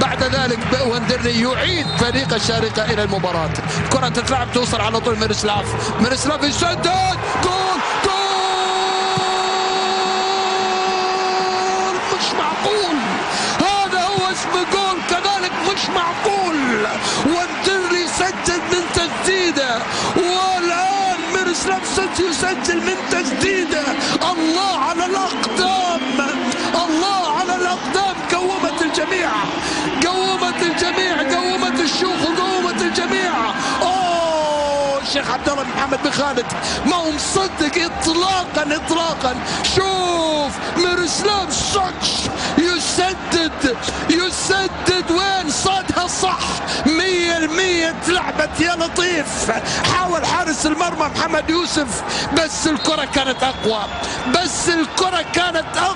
بعد ذلك وندرني يعيد فريق الشارقة إلى المباراة. كرة تتلعب توصل على طول ميرسلاف ميرسلاف يسدد جول جول! مش معقول! هذا هو اسم جول كذلك مش معقول! وندرني يسجل من تسديده والآن ميرسلاف يسجل من تسديده الله على الأقدام! الله على الأقدام قومت الجميع. قومت الجميع قومت الشوخ وقومت الجميع. أوه الشيخ عبد الله محمد بن خالد ما هو مصدق اطلاقا اطلاقا. شوف ميرسلام سوتش يسدد يسدد وين صادها صح. مية المية اتلعبت يا لطيف. حاول حارس المرمى محمد يوسف بس الكرة كانت أقوى بس الكرة كانت أقوى.